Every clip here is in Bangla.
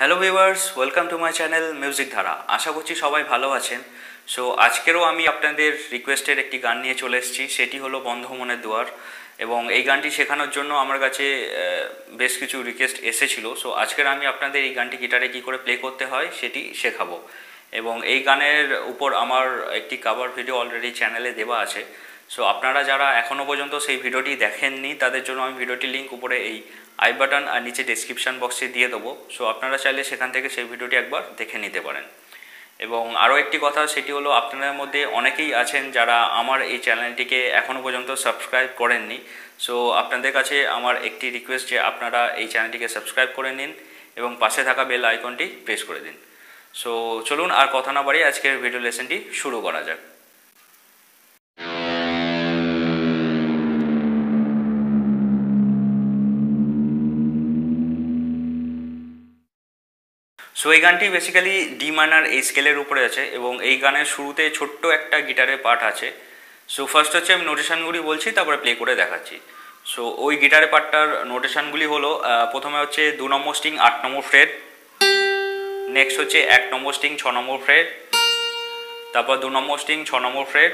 Hello viewers welcome to my channel music Dhara আশা করছি সবাই ভালো আছেন। সো আজকেরও আমি আপনাদের রিকোয়েস্টের একটি গান নিয়ে চলে এসেছি, সেটি হলো বন্ধ মনের দুয়ার। এবং এই গানটি শেখানোর জন্য আমার কাছে বেশ কিছু রিকোয়েস্ট এসেছিল। সো আজকের আমি আপনাদের এই গানটি গিটারে কী করে প্লে করতে হয়, সেটি শেখাবো। এবং এই গানের উপর আমার একটি কাভার ভিডিও অলরেডি চ্যানেলে দেওয়া আছে। সো আপনারা যারা এখনও পর্যন্ত সেই ভিডিওটি দেখেননি, তাদের জন্য আমি ভিডিওটি লিঙ্ক উপরে এই আই বাটন আর নিচে ডেসক্রিপশন বক্সে দিয়ে দেবো। সো আপনারা চাইলে সেখান থেকে সেই ভিডিওটি একবার দেখে নিতে পারেন। এবং আরও একটি কথা, সেটি হলো আপনাদের মধ্যে অনেকেই আছেন যারা আমার এই চ্যানেলটিকে এখনও পর্যন্ত সাবস্ক্রাইব করেননি। সো আপনাদের কাছে আমার একটি রিকোয়েস্ট যে আপনারা এই চ্যানেলটিকে সাবস্ক্রাইব করে নিন এবং পাশে থাকা বেল আইকনটি প্রেস করে দিন। সো চলুন আর কথা না বাড়িয়ে আজকের ভিডিও লেসনটি শুরু করা যাক। সো এই গানটি বেসিক্যালি ডি মাইনার এই স্কেলের উপরে আছে এবং এই গানের শুরুতে ছোট্ট একটা গিটারের পার্ট আছে। সো ফার্স্ট হচ্ছে আমি নোটেশানগুলি বলছি, তারপরে প্লে করে দেখাচ্ছি। সো ওই গিটারের পার্টটার নোটেশানগুলি হলো প্রথমে হচ্ছে দু নম্বর স্ট্রিং আট নম্বর ফ্রেড নেক্সট হচ্ছে এক নম্বর স্ট্রিং ছ নম্বর ফ্রেড তারপর দু নম্বর স্ট্রিং ছ নম্বর ফ্রেড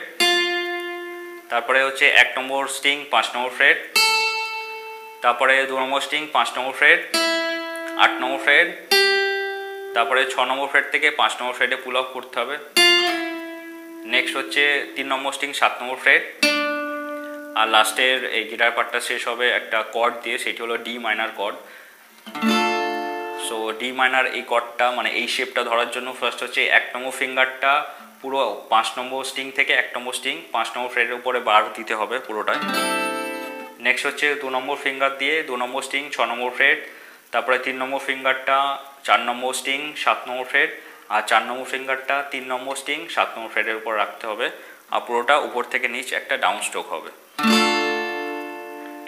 তারপরে হচ্ছে এক নম্বর স্ট্রিং পাঁচ নম্বর ফ্রেড তারপরে দু নম্বর স্ট্রিং পাঁচ নম্বর ফ্রেড আট নম্বর ফ্রেড তারপরে ছ নম্বর ফ্রেড থেকে পাঁচ নম্বর ফ্রেডে পুল অফ করতে হবে। নেক্সট হচ্ছে তিন নম্বর স্ট্রিং সাত নম্বর ফ্রেড। আর লাস্টের এই গিটার পার্টটা শেষ হবে একটা কর্ড দিয়ে, সেটি হলো D minor chord so D minor এই কর্ডটা মানে এই শেপটা ধরার জন্য ফার্স্ট হচ্ছে এক নম্বর ফিঙ্গারটা পুরো পাঁচ নম্বর স্ট্রিং থেকে এক নম্বর স্ট্রিং পাঁচ নম্বর ফ্রেডের উপরে বার দিতে হবে পুরোটাই নেক্সট হচ্ছে দু নম্বর ফিঙ্গার দিয়ে দু নম্বর স্ট্রিং ছ নম্বর ফ্রেড। তারপরে তিন নম্বর ফিঙ্গারটা, চার নম্বর স্টিং, সাত নম্বর ফ্রেড, আর চার নম্বর ফিঙ্গারটা, তিন নম্বর স্টিং, সাত নম্বর ফ্রেডের উপর রাখতে হবে। আর পুরোটা উপর থেকে নিচ একটা ডাউন স্ট্রোক হবে।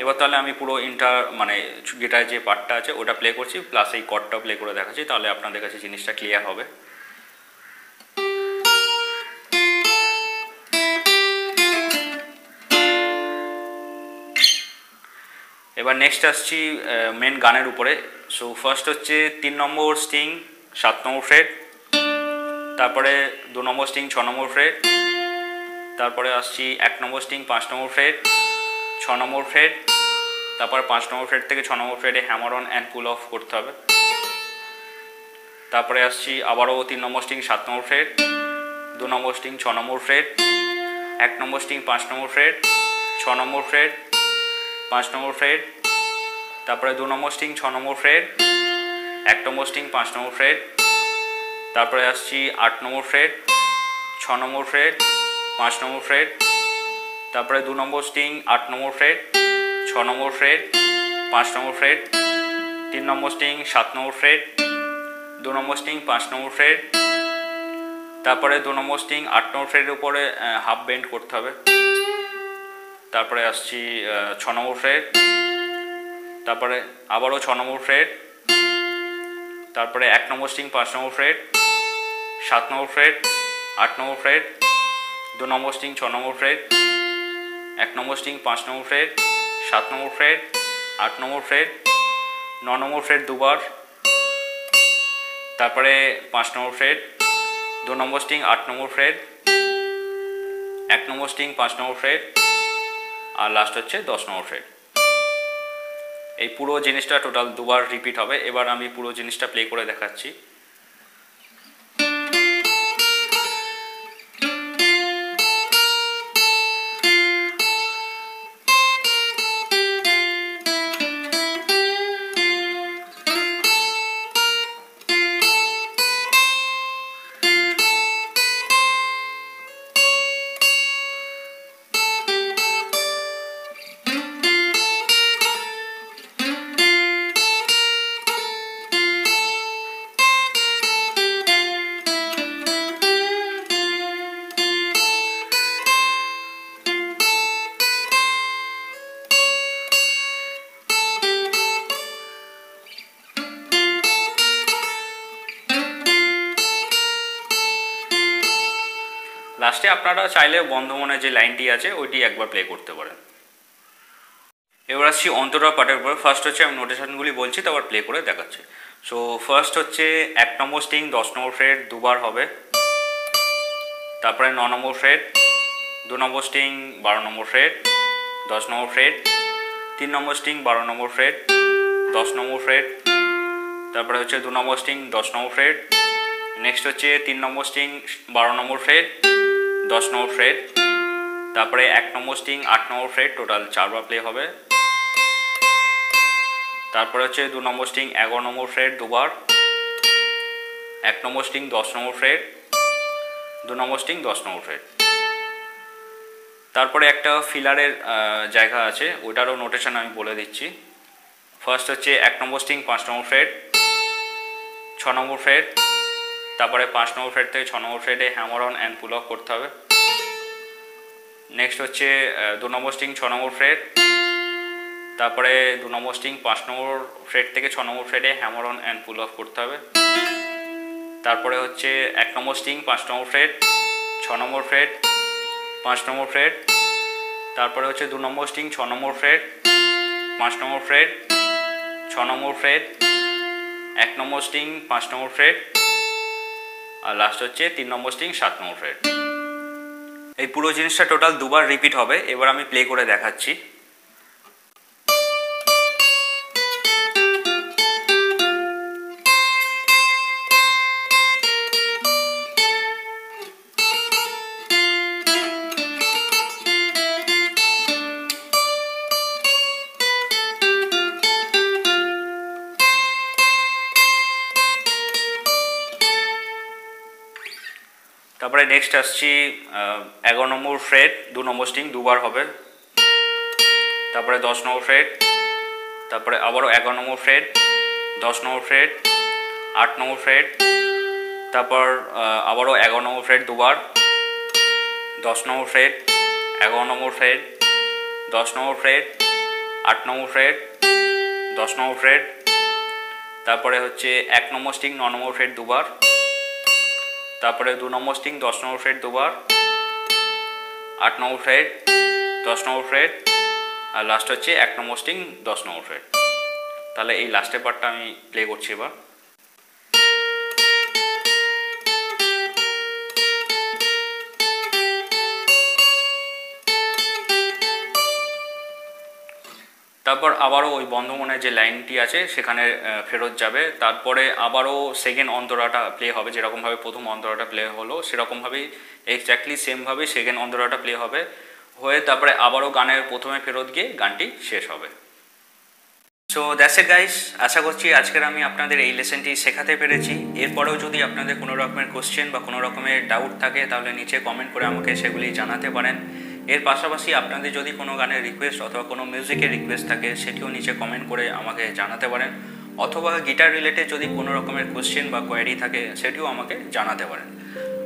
এবার তাহলে আমি পুরো ইন্টার মানে গিটার যে পার্টটা আছে, ওটা প্লে করছি প্লাস এই কর্ডটাও প্লে করে দেখাচ্ছি, তাহলে আপনাদের কাছে জিনিসটা ক্লিয়ার হবে। এবার নেক্সট আসছি মেন গানের উপরে। সো ফার্স্ট হচ্ছে তিন নম্বর স্ট্রিং সাত নম্বর ফ্রেড তারপরে দু নম্বর স্ট্রিং ছ নম্বর ফ্রেড তারপরে আসছি এক নম্বর স্ট্রিং পাঁচ নম্বর ফ্রেড ছ নম্বর ফ্রেড তারপর পাঁচ নম্বর ফ্রেড থেকে ছ নম্বর ফ্রেডে hammer on and pull off করতে হবে। তারপরে আসছি আবারও তিন নম্বর স্ট্রিং সাত নম্বর ফ্রেড দু নম্বর স্ট্রিং ছ নম্বর ফ্রেড এক নম্বর স্ট্রিং পাঁচ নম্বর ফ্রেড ছ নম্বর ফ্রেড পাঁচ নম্বর ফ্রেড তারপরে দু নম্বর স্ট্রিং ছ নম্বর ফ্রেড এক নম্বর স্ট্রিং পাঁচ নম্বর ফ্রেড তারপরে আসছি আট নম্বর ফ্রেড ছ নম্বর ফ্রেড পাঁচ নম্বর ফ্রেড তারপরে দু নম্বর স্ট্রিং আট নম্বর ফ্রেড ছ নম্বর ফ্রেড পাঁচ নম্বর ফ্রেড তিন নম্বর স্ট্রিং সাত নম্বর ফ্রেড দু নম্বর স্ট্রিং পাঁচ নম্বর ফ্রেড তারপরে দু নম্বর স্ট্রিং আট নম্বর ফ্রেডের উপরে হাফ বেন্ড করতে হবে তারপরে আসছি ছ নম্বর ফ্রেড তারপরে আবারও ছ নম্বর ফ্রেড তারপরে এক নম্বর স্ট্রিং পাঁচ নম্বর ফ্রেড সাত নম্বর ফ্রেড আট নম্বর ফ্রেড দু নম্বর স্ট্রিং ছ নম্বর ফ্রেড এক নম্বর স্ট্রিং পাঁচ নম্বর ফ্রেড সাত নম্বর ফ্রেড আট নম্বর ফ্রেড ন নম্বর ফ্রেড দুবার তারপরে পাঁচ নম্বর ফ্রেড দু নম্বর স্ট্রিং আট নম্বর ফ্রেড এক নম্বর স্ট্রিং পাঁচ নম্বর ফ্রেড আর লাস্ট হচ্ছে দশ নম্বর ফ্রেড এই পুরো জিনিসটা টোটাল দুবার রিপিট হবে। এবার আমি পুরো জিনিসটা প্লে করে দেখাচ্ছি। লাস্টে আপনারা চাইলে বন্ধ মনে যে লাইনটি আছে, ওইটি একবার প্লে করতে পারেন। এবার আসছি অন্তরা পার্টের পর। ফার্স্ট হচ্ছে, আমি নোটেশনগুলি বলছি, তারপর প্লে করে দেখাচ্ছি। সো ফার্স্ট হচ্ছে, এক নম্বর স্টিং দশ নম্বর ফ্রেড দুবার হবে। তারপরে ন নম্বর ফ্রেড দু নম্বর স্টিং বারো নম্বর ফ্রেড দশ নম্বর ফ্রেড তিন নম্বর স্টিং বারো নম্বর ফ্রেড দশ নম্বর ফ্রেড তারপরে হচ্ছে দু নম্বর স্টিং দশ নম্বর ফ্রেড নেক্সট হচ্ছে তিন নম্বর স্টিং বারো নম্বর ফ্রেড দশ নম্বর ফ্রেড তারপরে এক নম্বর স্টিং আট নম্বর ফ্রেড টোটাল চারবার প্লে হবে। তারপরে হচ্ছে দু নম্বর স্টিং এগারো নম্বর ফ্রেড দুবার। এক নম্বর স্টিং দশ নম্বর ফ্রেড দু নম্বর স্টিং দশ নম্বর ফ্রেড তারপরে একটা ফিলারের জায়গা আছে, ওইটারও নোটেশন আমি বলে দিচ্ছি। ফার্স্ট হচ্ছে এক নম্বর স্টিং পাঁচ নম্বর ফ্রেড ছ নম্বর ফ্রেড তারপরে পাঁচ নম্বর ফ্রেড থেকে ছ নম্বর ফ্রেডে hammer on and pull off করতে হবে। নেক্সট হচ্ছে দু নম্বর স্টিং ছ নম্বর ফ্রেড তারপরে দু নম্বর স্টিং পাঁচ নম্বর ফ্রেড থেকে ছ নম্বর ফ্রেডে hammer on and pull off করতে হবে। তারপরে হচ্ছে এক নম্বর স্টিং পাঁচ নম্বর ফ্রেড ছ নম্বর ফ্রেড পাঁচ নম্বর ফ্রেড তারপরে হচ্ছে দু নম্বর স্টিং ছ নম্বর ফ্রেড পাঁচ নম্বর ফ্রেড ছ নম্বর ফ্রেড এক নম্বর স্টিং পাঁচ নম্বর ফ্রেড আর লাস্ট হচ্ছে তিন নম্বর স্ট্রিং সাত নম্বর ফ্রেড এই পুরো জিনিসটা টোটাল দুবার রিপিট হবে। এবার আমি প্লে করে দেখাচ্ছি। তারপরে নেক্সট আসছি এগারো নম্বর ফ্রেড দু নম্বর স্টিং দুবার হবে তারপরে দশ নম্বর ফ্রেড তারপরে আবারও এগারো নম্বর ফ্রেড দশ নম্বর ফ্রেড আট নম্বর ফ্রেড তারপর আবারও এগারো নম্বর ফ্রেড দুবার দশ নম্বর ফ্রেড এগারো নম্বর ফ্রেড দশ নম্বর ফ্রেড আট নম্বর ফ্রেড দশ নম্বর ফ্রেড তারপরে হচ্ছে এক নম্বর স্টিং ন নম্বর ফ্রেড দুবার তারপরে দু নম্বর স্ট্রিং দশ নম্বর ফ্রেড দুবার, আট নম্বর ফ্রেড দশ নম্বর ফ্রেড আর লাস্ট হচ্ছে এক নম্বর স্ট্রিং দশ নম্বর ফ্রেড তাহলে এই লাস্টের পার্টটা আমি প্লে করছি এবার। তারপর আবারও ওই বন্ধমনের যে লাইনটি আছে, সেখানে ফেরত যাবে। তারপরে আবারও সেকেন্ড অন্তরাটা প্লে হবে, যেরকমভাবে প্রথম অন্তরাটা প্লে হলো, সেরকমভাবেই এক্স্যাক্টলি সেমভাবেই সেকেন্ড অন্তরাটা প্লে হবে। হয়ে তারপরে আবারও গানের প্রথমে ফেরত গিয়ে গানটি শেষ হবে। সো দ্যাটস এ গাইস আশা করছি আজকের আমি আপনাদের এই লেসনটি শেখাতে পেরেছি। এরপরেও যদি আপনাদের কোনো রকমের কোশ্চেন বা কোনো রকমের ডাউট থাকে, তাহলে নিচে কমেন্ট করে আমাকে সেগুলি জানাতে পারেন। এর পাশাপাশি আপনাদের যদি কোনো গানের রিকোয়েস্ট অথবা কোনো মিউজিকের রিকোয়েস্ট থাকে, সেটিও নিচে কমেন্ট করে আমাকে জানাতে পারেন। অথবা গিটার রিলেটেড যদি কোনো রকমের কোশ্চেন বা কোয়ারি থাকে, সেটিও আমাকে জানাতে পারেন।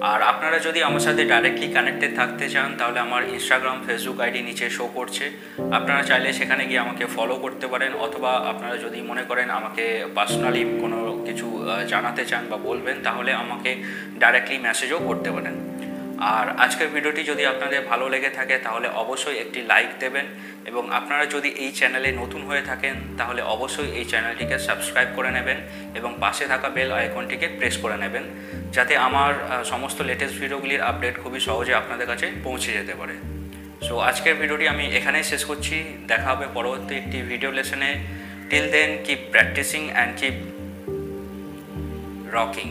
আর আপনারা যদি আমার সাথে ডাইরেক্টলি কানেক্টেড থাকতে চান, তাহলে আমার ইনস্টাগ্রাম ফেসবুক আইডি নিচে শো করছে। আপনারা চাইলে সেখানে গিয়ে আমাকে ফলো করতে পারেন, অথবা আপনারা যদি মনে করেন আমাকে পার্সোনালি কোনো কিছু জানাতে চান বা বলবেন, তাহলে আমাকে ডাইরেক্টলি মেসেজও করতে পারেন। আর আজকের ভিডিওটি যদি আপনাদের ভালো লেগে থাকে, তাহলে অবশ্যই একটি লাইক দেবেন। এবং আপনারা যদি এই চ্যানেলে নতুন হয়ে থাকেন, তাহলে অবশ্যই এই চ্যানেলটিকে সাবস্ক্রাইব করে নেবেন এবং পাশে থাকা বেল আইকনটিকে প্রেস করে নেবেন, যাতে আমার সমস্ত লেটেস্ট ভিডিওগুলির আপডেট খুবই সহজে আপনাদের কাছে পৌঁছে যেতে পারে। সো আজকের ভিডিওটি আমি এখানেই শেষ করছি। দেখা হবে পরবর্তী একটি video লেসনে till then keep practising and keep rocking